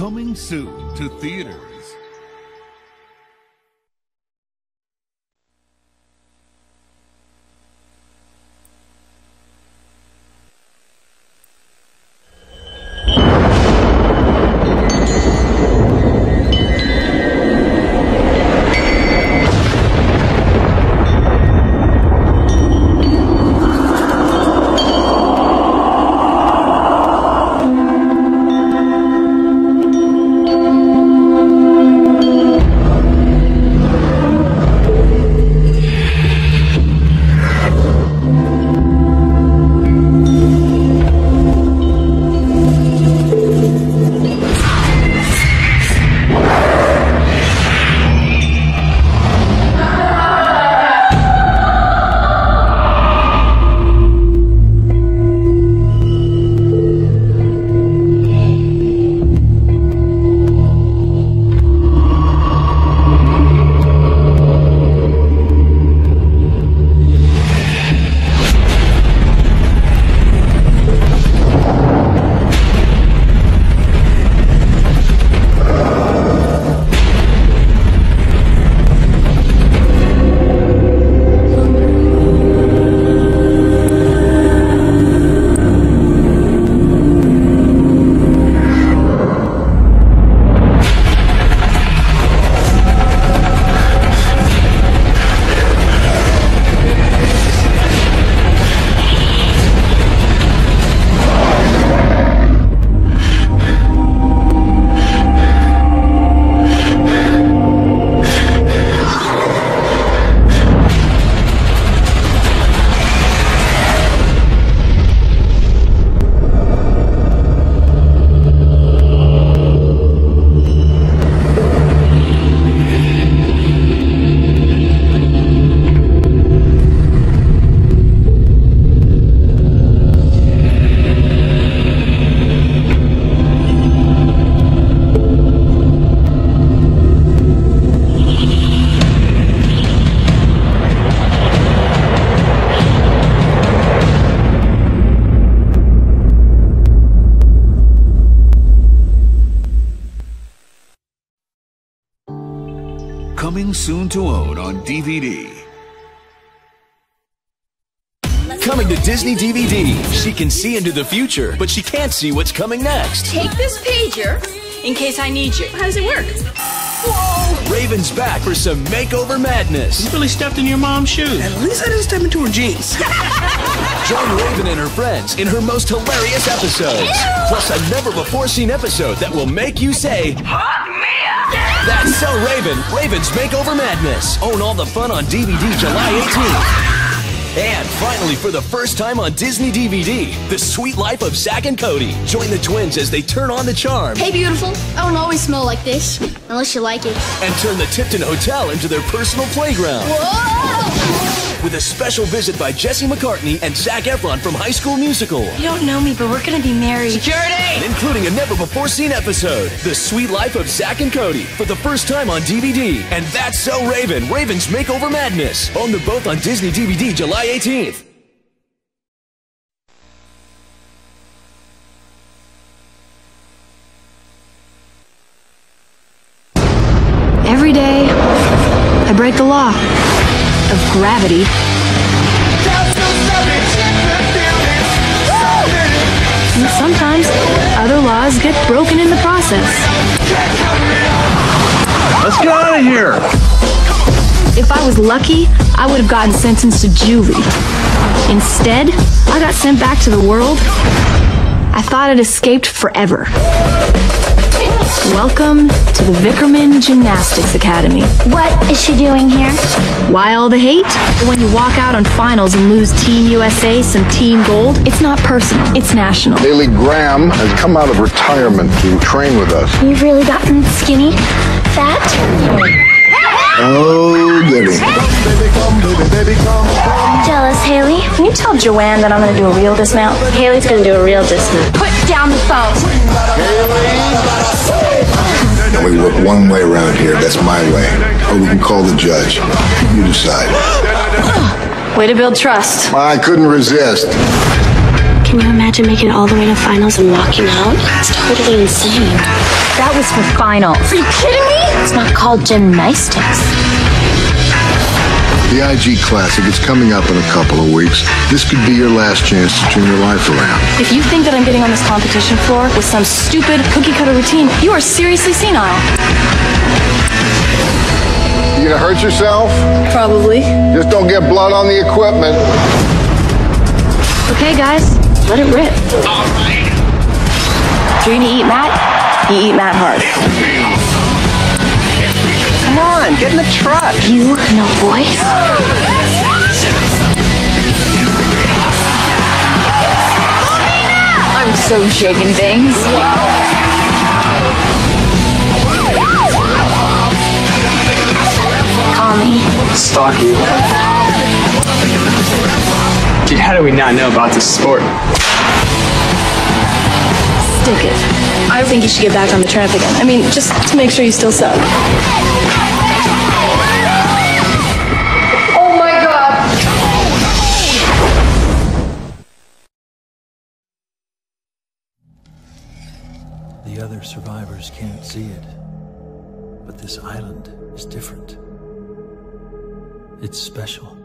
Coming soon to theaters. Coming soon to own on DVD. Coming to Disney DVD. She can see into the future, but she can't see what's coming next. Take this pager in case I need you. How does it work? Whoa! Raven's back for some makeover madness. You really stepped in your mom's shoes. At least I didn't step into her jeans. Join Raven and her friends in her most hilarious episodes. Ew! Plus a never before seen episode that will make you say, Hot me That's So Raven, Raven's Makeover Madness. Own all the fun on DVD July 18th. And finally, for the first time on Disney DVD, The Suite Life of Zack and Cody. Join the twins as they turn on the charm Hey, beautiful. I don't always smell like this, unless you like it. and turn the Tipton Hotel into their personal playground. Whoa! With a special visit by Jesse McCartney and Zac Efron from High School Musical. You don't know me, but we're gonna be married. Security! Including a never before seen episode, The Suite Life of Zack and Cody, for the first time on DVD. And That's So Raven, Raven's Makeover Madness. Own them both on Disney DVD July 18th. Every day, I break the law of gravity. And sometimes other laws get broken in the process. Let's get out of here. If I was lucky, I would have gotten sentenced to juvie. Instead, I got sent back to the world I thought I'd escaped forever. Welcome to the Vickerman Gymnastics Academy. What is she doing here? Why all the hate? When you walk out on finals and lose Team USA some team gold, it's not personal, it's national. Haley Graham has come out of retirement to train with us. You've really gotten skinny, fat. Oh, goody. Jealous, Haley. Can you tell Joanne that I'm gonna do a real dismount? Haley's gonna do a real dismount. Put down the phone. We work one way around here. That's my way. Or we can call the judge. You decide. Way to build trust. I couldn't resist. Can you imagine making it all the way to finals and walking out? It's totally insane. That was for finals. Are you kidding me? It's not called gymnastics. The IG Classic is coming up in a couple of weeks. This could be your last chance to turn your life around. If you think that I'm getting on this competition floor with some stupid cookie cutter routine, you are seriously senile. You gonna hurt yourself? Probably. Just don't get blood on the equipment. Okay, guys, let it rip. If you're gonna eat mat, you eat mat hard. On, get in the truck. You no voice? I'm so shaking things. Call me. Stalk you. Dude, how do we not know about this sport? Stick it. I think you should get back on the track again. I mean, just to make sure you still suck. Other survivors can't see it. But this island is different. It's special.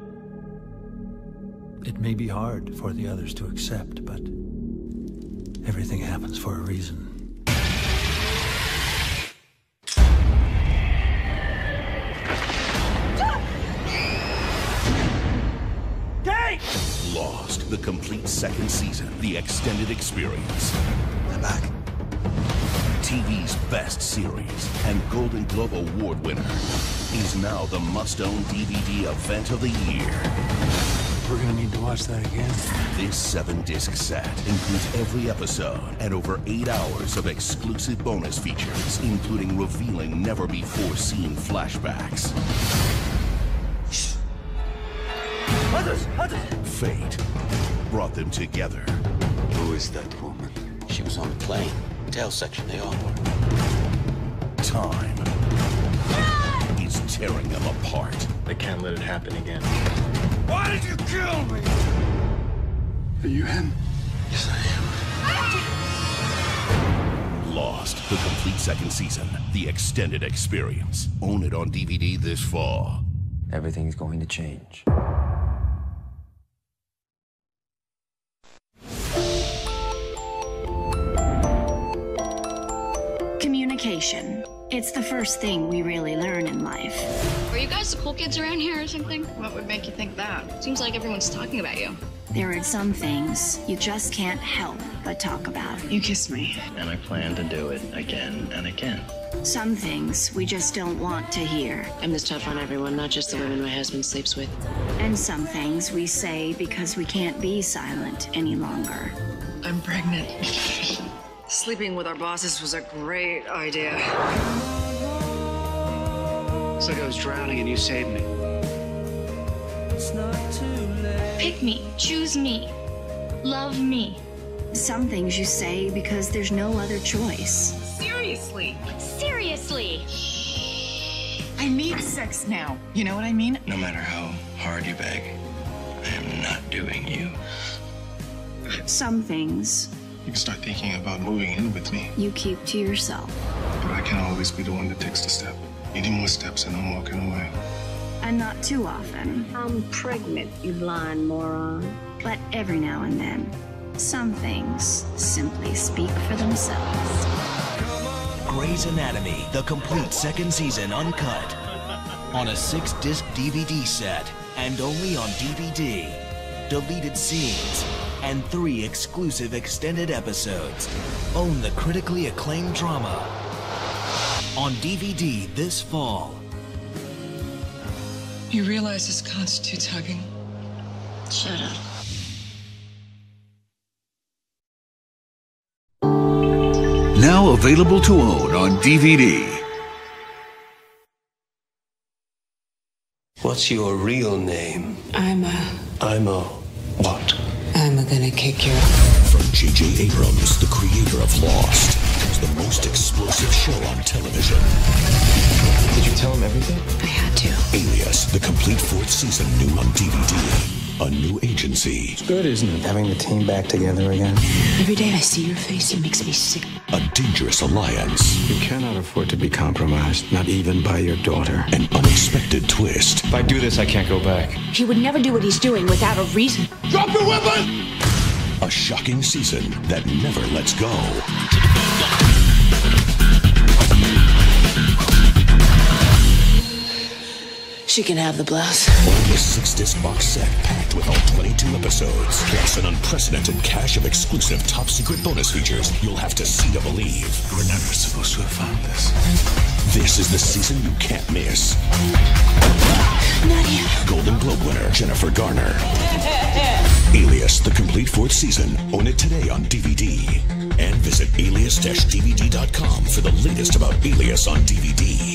It may be hard for the others to accept, but everything happens for a reason. Lost, the complete second season, the extended experience. I'm back. TV's best series and Golden Globe Award winner is now the must-own DVD event of the year. We're gonna need to watch that again. This seven-disc set includes every episode and over eight hours of exclusive bonus features, including revealing never-before-seen flashbacks. Fate brought them together. Who is that woman? She was on the plane. Tail section, they all were. Time is tearing them apart. They can't let it happen again. Why did you kill me? Are you him? Yes, I am. Lost, the complete second season, the extended experience. Own it on DVD this fall. Everything's going to change. Communication. It's the first thing we really learn in life. Are you guys the cool kids around here or something? What would make you think that? Seems like everyone's talking about you. There are some things you just can't help but talk about. You kissed me. And I plan to do it again and again. Some things we just don't want to hear. I'm this tough on everyone, not just the women my husband sleeps with. And some things we say because we can't be silent any longer. I'm pregnant. Sleeping with our bosses was a great idea. It's like I was drowning and you saved me. Pick me. Choose me. Love me. Some things you say because there's no other choice. Seriously. Seriously. I need sex now. You know what I mean? No matter how hard you beg, I am not doing you. Some things You can start thinking about moving in with me, you keep to yourself. but I can't always be the one that takes the step. Any more steps and I'm walking away. And not too often. I'm pregnant, you blind moron. But every now and then, some things simply speak for themselves. Grey's Anatomy, the complete second season uncut. On a six disc DVD set and only on DVD. Deleted scenes and three exclusive extended episodes. Own the critically acclaimed drama. On DVD this fall. You realize this constitutes hugging? Shut up. Now available to own on DVD. What's your real name? I'm a. I'm a what? I'm gonna kick your. From J.J. Abrams, the creator of Lost, comes the most explosive show on television. Did you tell him everything? I had to. Alias, the complete fourth season new on DVD. A new agency, It's good, isn't it, having the team back together again? Every day I see your face, it makes me sick. a dangerous alliance, You cannot afford to be compromised, not even by your daughter. an unexpected twist, If I do this, I can't go back. He would never do what he's doing without a reason. Drop your weapon! A shocking season that never lets go. She can have the blouse. The six disc box set packed with all 22 episodes, plus an unprecedented cache of exclusive top secret bonus features you'll have to see to believe. You were never supposed to have found this. This is the season you can't miss. Nadia. Golden Globe winner Jennifer Garner. Alias, the complete fourth season. Own it today on DVD. And visit alias-dvd.com for the latest about Alias on DVD.